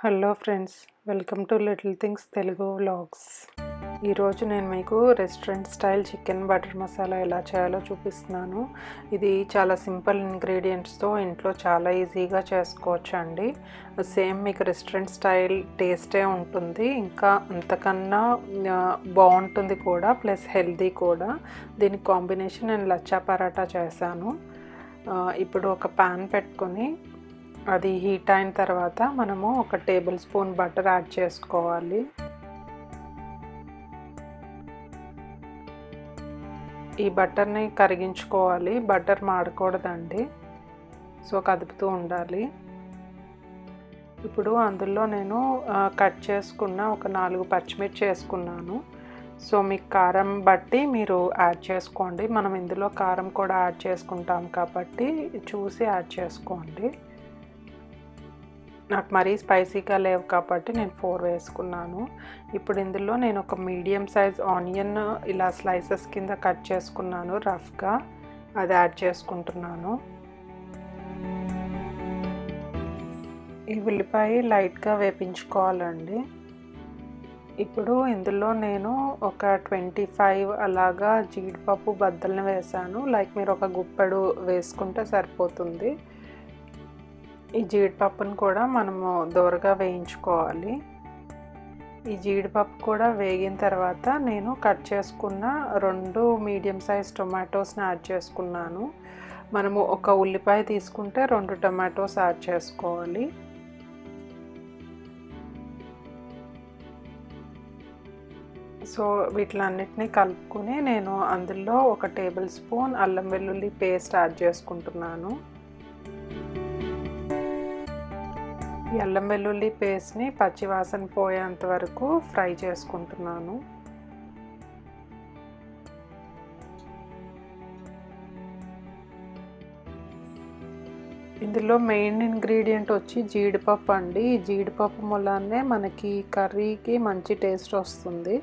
Hello friends welcome to little things Telugu vlogs. ఈరోజు నేను మీకు restaurant style chicken butter masala ఎలా చేయాలో చూపిస్తున్నాను. ఇది చాలా సింపుల్ ఇంగ్రీడియంట్స్తో ఇంట్లో చాలా ఈజీగా చేసుకోవచ్చు అండి సేమ్ మీకు రెస్టారెంట్ స్టైల్ టేస్టే ఉంటుంది. ఇంకా అంతకన్నా బాగుంటుంది కూడా ప్లస్ హెల్దీ కూడా. దీని కాంబినేషన్ నేను లచ్చా పరాటా చేశాను. ఇప్పుడు ఒక ప్యాన్ పెట్టుకొని అది హీట్ అయిన తర్వాత మనము ఒక టేబుల్ స్పూన్ బటర్ యాడ్ చేసుకోవాలి. ఈ బటర్ని కరిగించుకోవాలి. బటర్ మాడకూడదండి. సో కదుపుతూ ఉండాలి. ఇప్పుడు అందులో నేను కట్ చేసుకున్న ఒక నాలుగు పచ్చిమిర్చి వేసుకున్నాను. సో మీకు కారం బట్టి మీరు యాడ్ చేసుకోండి. మనం ఇందులో కారం కూడా యాడ్ చేసుకుంటాం కాబట్టి చూసి యాడ్ చేసుకోండి. నాకు మరీ స్పైసీగా లేవు కాబట్టి నేను ఫోర్ వేసుకున్నాను. ఇప్పుడు ఇందులో నేను ఒక మీడియం సైజ్ ఆనియన్ ఇలా స్లైసెస్ కింద కట్ చేసుకున్నాను రఫ్గా. అది యాడ్ చేసుకుంటున్నాను. ఈ ఉల్లిపాయ లైట్గా వేపించుకోవాలండి. ఇప్పుడు ఇందులో నేను ఒక ట్వంటీ ఫైవ్ అలాగా జీడిపప్పు బద్దలను వేసాను లైక్ మీరు ఒక గుప్పెడు వేసుకుంటే సరిపోతుంది. ఈ జీడిపప్పును కూడా మనము దూరగా వేయించుకోవాలి. ఈ జీడిపప్పు కూడా వేగిన తర్వాత నేను కట్ చేసుకున్న రెండు మీడియం సైజ్ టొమాటోస్ని యాడ్ చేసుకున్నాను. మనము ఒక ఉల్లిపాయ తీసుకుంటే రెండు టొమాటోస్ యాడ్ చేసుకోవాలి. సో వీటిలన్నిటిని కలుపుకొని నేను అందులో ఒక టేబుల్ స్పూన్ అల్లం వెల్లుల్లి పేస్ట్ యాడ్ చేసుకుంటున్నాను. అల్లం వెల్లుల్లి పేస్ట్ని పచ్చివాసన పోయేంత వరకు ఫ్రై చేసుకుంటున్నాను. ఇందులో మెయిన్ ఇంగ్రీడియంట్ వచ్చి జీడిపప్పు అండి. జీడిపప్పు మూలానే మనకి కర్రీకి మంచి టేస్ట్ వస్తుంది.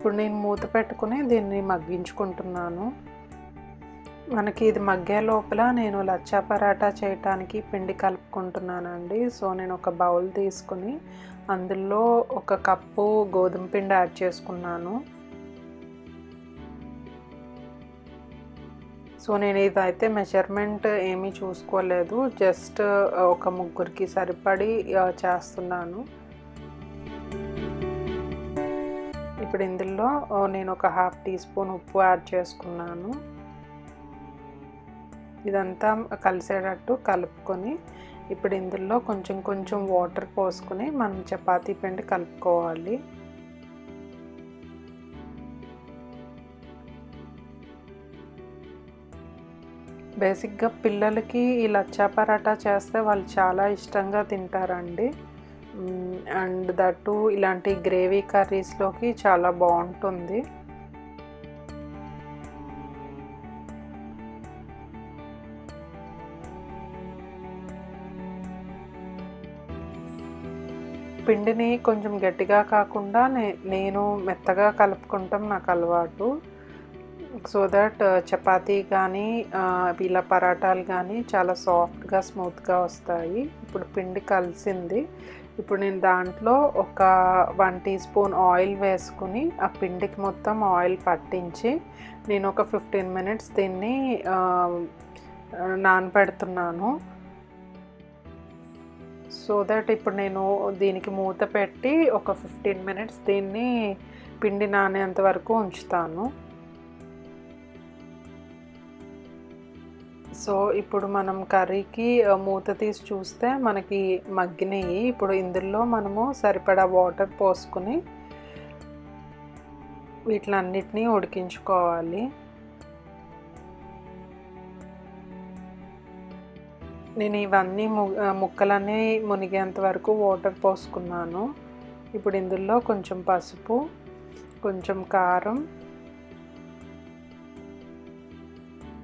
ఇప్పుడు నేను మూత పెట్టుకుని దీన్ని మగ్గించుకుంటున్నాను. మనకి ఇది మగ్గే లోపల నేను లచ్చా పరాటా చేయటానికి పిండి కలుపుకుంటున్నానండి. సో నేను ఒక బౌల్ తీసుకుని అందులో ఒక కప్పు గోధుమ పిండి యాడ్ చేసుకున్నాను. సో నేను ఇదైతే మెజర్మెంట్ ఏమీ చూసుకోలేదు. జస్ట్ ఒక ముగ్గురికి సరిపడి చేస్తున్నాను. ఇప్పుడు ఇందులో నేను ఒక హాఫ్ టీ స్పూన్ ఉప్పు యాడ్ చేసుకున్నాను. ఇదంతా కలిసేటట్టు కలుపుకొని ఇప్పుడు ఇందులో కొంచెం కొంచెం వాటర్ పోసుకొని మనం చపాతీ పిండి కలుపుకోవాలి. బేసిక్గా పిల్లలకి ఈ లచ్చా పరాటా చేస్తే వాళ్ళు చాలా ఇష్టంగా తింటారండి. అండ్ దట్టు ఇలాంటి గ్రేవీ కర్రీస్లోకి చాలా బాగుంటుంది. పిండిని కొంచెం గట్టిగా కాకుండా నే నేను మెత్తగా కలుపుకుంటాం నాకు అలవాటు. సో దట్ uh, చపాతీ కానీ ఇలా పరాటాలు కానీ చాలా సాఫ్ట్గా స్మూత్గా వస్తాయి. ఇప్పుడు పిండి కలిసింది. ఇప్పుడు నేను దాంట్లో ఒక వన్ టీ స్పూన్ ఆయిల్ వేసుకుని ఆ పిండికి మొత్తం ఆయిల్ పట్టించి నేను ఒక ఫిఫ్టీన్ మినిట్స్ దీన్ని నానబెడుతున్నాను. సో దట్ ఇప్పుడు నేను దీనికి మూత పెట్టి ఒక ఫిఫ్టీన్ మినిట్స్ దీన్ని పిండి నానేంత వరకు ఉంచుతాను. సో ఇప్పుడు మనం కర్రీకి మూత తీసి చూస్తే మనకి మగ్గినాయి. ఇప్పుడు ఇందులో మనము సరిపడా వాటర్ పోసుకుని వీటిలన్నిటినీ ఉడికించుకోవాలి. నేను ఇవన్నీ ముక్కలన్నీ మునిగేంత వరకు వాటర్ పోసుకున్నాను. ఇప్పుడు ఇందులో కొంచెం పసుపు కొంచెం కారం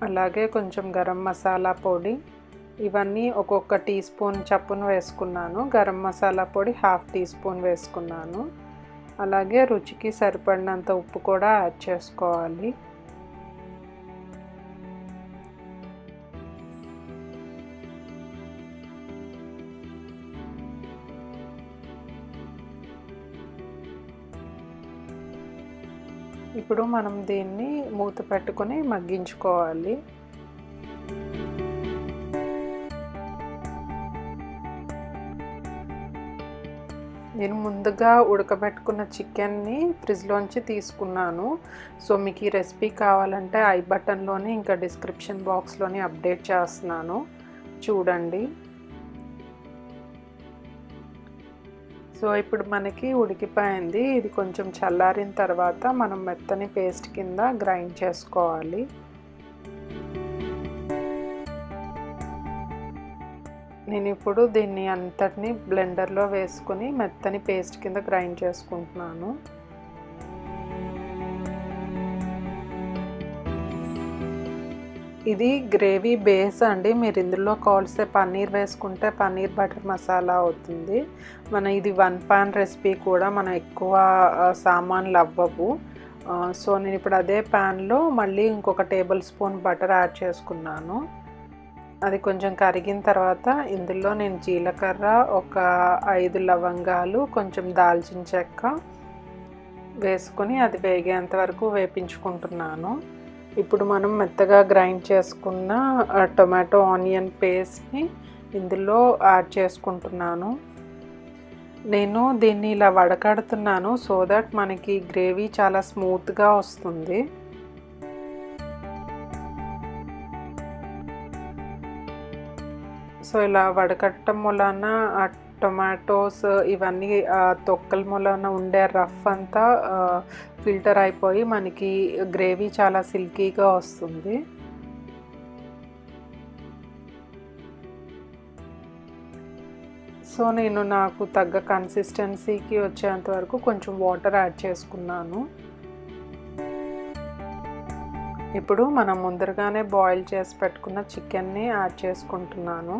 అలాగే కొంచెం గరం మసాలా పొడి. ఇవన్నీ ఒక్కొక్క టీ స్పూన్ చప్పున వేసుకున్నాను. గరం మసాలా పొడి హాఫ్ టీ స్పూన్ వేసుకున్నాను. అలాగే రుచికి సరిపడినంత ఉప్పు కూడా యాడ్ చేసుకోవాలి. ఇప్పుడు మనం దీన్ని మూత పెట్టుకొని మగ్గించుకోవాలి. నేను ముందుగా ఉడకబెట్టుకున్న చికెన్ని ఫ్రిడ్జ్లోంచి తీసుకున్నాను. సో మీకు ఈ రెసిపీ కావాలంటే ఐ బటన్లోని ఇంకా డిస్క్రిప్షన్ బాక్స్లోని అప్డేట్ చేస్తున్నాను. చూడండి. సో ఇప్పుడు మనకి ఉడికిపోయింది. ఇది కొంచెం చల్లారిన తర్వాత మనం మెత్తని పేస్ట్ కింద గ్రైండ్ చేసుకోవాలి. నేను ఇప్పుడు దీన్ని అంతటిని బ్లెండర్లో వేసుకుని మెత్తని పేస్ట్ కింద గ్రైండ్ చేసుకుంటున్నాను. ఇది గ్రేవీ బేస్ అండి. మీరు ఇందులో కావాల్సే పన్నీర్ వేసుకుంటే పన్నీర్ బటర్ మసాలా అవుతుంది. మన ఇది వన్ పాన్ రెసిపీ కూడా మనం ఎక్కువ సామాన్లు అవ్వవు. సో నేను ఇప్పుడు అదే ప్యాన్లో మళ్ళీ ఇంకొక టేబుల్ స్పూన్ బటర్ యాడ్ చేసుకున్నాను. అది కొంచెం కరిగిన తర్వాత ఇందులో నేను జీలకర్ర ఒక ఐదు లవంగాలు కొంచెం దాల్చిన చెక్క వేసుకొని అది వేగేంత వరకు వేపించుకుంటున్నాను. ఇప్పుడు మనం మెత్తగా గ్రైండ్ చేసుకున్న టొమాటో ఆనియన్ పేస్ట్ని ఇందులో యాడ్ చేసుకుంటున్నాను. నేను దీన్ని ఇలా వడకడుతున్నాను సో దట్ మనకి గ్రేవీ చాలా స్మూత్గా వస్తుంది. సో ఇలా వడకట్టడం వలన టొమాటోస్ ఇవన్నీ తొక్కల మూలన ఉండే రఫ్ అంతా ఫిల్టర్ అయిపోయి మనకి గ్రేవీ చాలా సిల్కీగా వస్తుంది. సో నేను నాకు తగ్గ కన్సిస్టెన్సీకి వచ్చేంత వరకు కొంచెం వాటర్ యాడ్ చేసుకున్నాను. ఇప్పుడు మనం ముందరగానే బాయిల్ చేసి పెట్టుకున్న చికెన్ని యాడ్ చేసుకుంటున్నాను.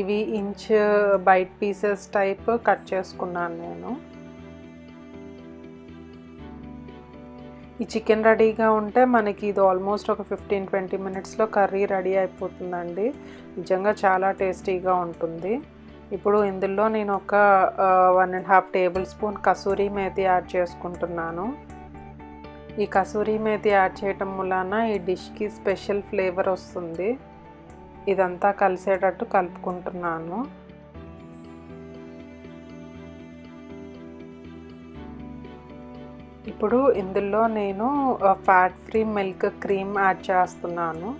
ఇవి inch bite pieces type cut చేసుకున్నాను నేను. ఈ చికెన్ రెడీగా ఉంటే మనకి ఇది ఆల్మోస్ట్ ఒక ఫిఫ్టీన్ ట్వంటీ మినిట్స్లో కర్రీ రెడీ అయిపోతుందండి. నిజంగా చాలా టేస్టీగా ఉంటుంది. ఇప్పుడు ఇందులో నేను ఒక one and half tablespoon kasuri methi add చేసుకుంటున్నాను. ఈ కసూరి మేతి యాడ్ చేయటం వలన ఈ డిష్కి స్పెషల్ ఫ్లేవర్ వస్తుంది. ఇదంతా కలిసేటట్టు కలుపుకుంటున్నాను. ఇప్పుడు ఇందులో నేను fat free milk cream add చేస్తున్నాను.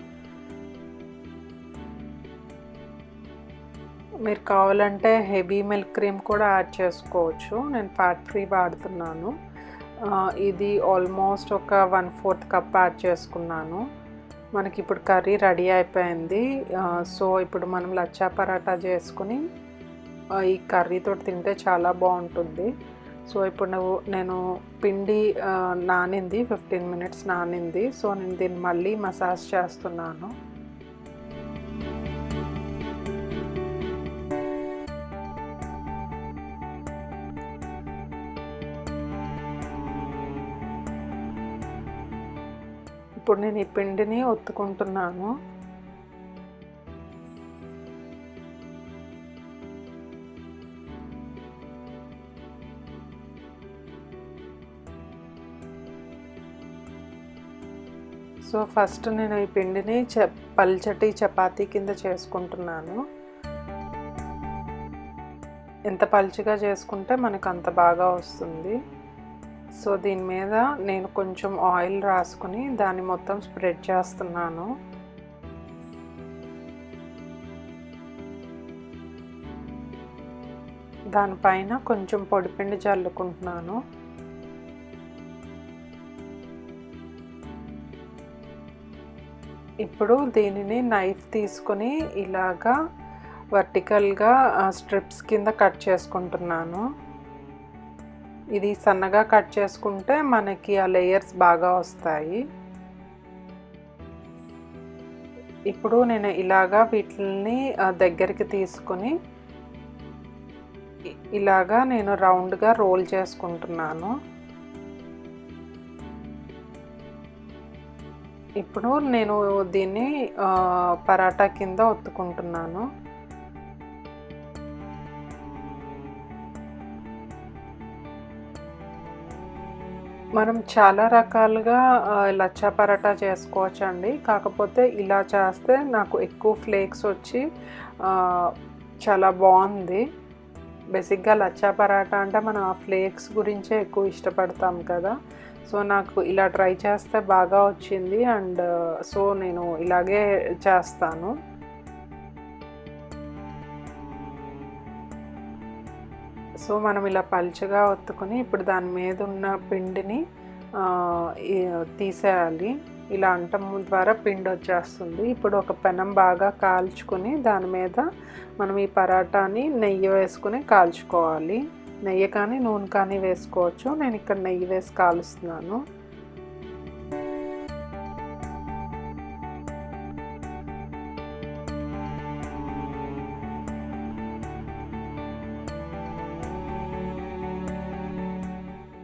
మీరు కావాలంటే హెవీ మిల్క్ క్రీమ్ కూడా యాడ్ చేసుకోవచ్చు. నేను ఫ్యాట్ ఫ్రీ వాడుతున్నాను. ఇది ఆల్మోస్ట్ ఒక వన్ ఫోర్త్ కప్ యాడ్ చేసుకున్నాను. మనకి ఇప్పుడు కర్రీ రెడీ అయిపోయింది. సో ఇప్పుడు మనం లచ్చా పరాటా చేసుకుని ఈ కర్రీతో తింటే చాలా బాగుంటుంది. సో ఇప్పుడు నువ్వు నేను పిండి నానింది ఫిఫ్టీన్ మినిట్స్ నానింది. సో నేను దీన్ని మళ్ళీ మసాజ్ చేస్తున్నాను. ఇప్పుడు నేను ఈ పిండిని ఒత్తుకుంటున్నాను. సో ఫస్ట్ నేను ఈ పిండిని చ పల్చటి చపాతీ కింద చేసుకుంటున్నాను. ఎంత పలుచగా చేసుకుంటే మనకు అంత బాగా వస్తుంది. సో దీని మీద నేను కొంచెం ఆయిల్ రాసుకుని దాన్ని మొత్తం స్ప్రెడ్ చేస్తున్నాను. దానిపైన కొంచెం పొడిపిండి చల్లుకుంటున్నాను. ఇప్పుడు దీనిని నైఫ్ తీసుకొని ఇలాగా వర్టికల్గా స్ట్రిప్స్ కింద కట్ చేసుకుంటున్నాను. ఇది సన్నగా కట్ చేసుకుంటే మనకి ఆ లేయర్స్ బాగా వస్తాయి. ఇప్పుడు నేను ఇలాగా వీటిని దగ్గరికి తీసుకొని ఇలాగా నేను రౌండ్గా రోల్ చేసుకుంటున్నాను. ఇప్పుడు నేను దీన్ని పరాటా కింద ఒత్తుకుంటున్నాను. మనం చాలా రకాలుగా లచ్చా పరాటా చేసుకోవచ్చు అండి కాకపోతే ఇలా చేస్తే నాకు ఎక్కువ ఫ్లేక్స్ వచ్చి చాలా బాగుంది. బేసిక్గా లచ్చా పరాటా అంటే మనం ఆ ఫ్లేక్స్ గురించే ఎక్కువ ఇష్టపడతాం కదా. సో నాకు ఇలా ట్రై చేస్తే బాగా వచ్చింది అండ్ సో నేను ఇలాగే చేస్తాను. సో మనం ఇలా పలుచగా ఒత్తుకొని ఇప్పుడు దాని మీద ఉన్న పిండిని తీసేయాలి. ఇలా అంటం ద్వారా పిండి వచ్చేస్తుంది. ఇప్పుడు ఒక పెనం బాగా కాల్చుకొని దాని మీద మనం ఈ పరాటాని నెయ్యి వేసుకుని కాల్చుకోవాలి. నెయ్యి కానీ నూనె కానీ వేసుకోవచ్చు. నేను ఇక్కడ నెయ్యి వేసి కాలుస్తున్నాను.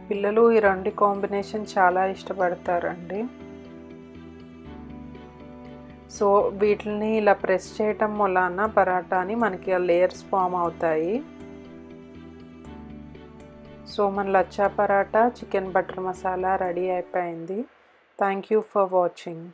పిల్లలు ఈ రెండు కాంబినేషన్ చాలా ఇష్టపడతారండి. సో వీటిని ఇలా ప్రెస్ చేయటం వలన పరాటాని మనకి ఆ లేయర్స్ ఫామ్ అవుతాయి. సో మన lachha paratha chicken butter masala ready అయిపోయింది. Thank you for watching.